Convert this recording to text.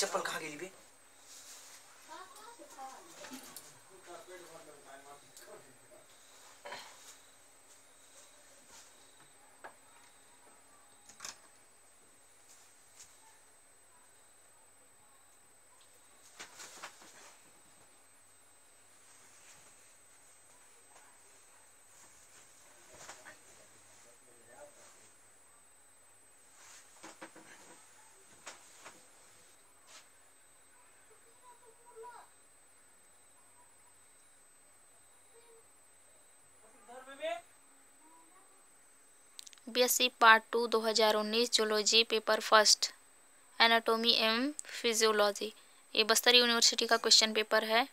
चप्पल कहाँ गई बे? UPSC part two 2019 zoology paper first, anatomy एवं फिजियोलॉजी। ये बस्तर यूनिवर्सिटी का क्वेश्चन पेपर है।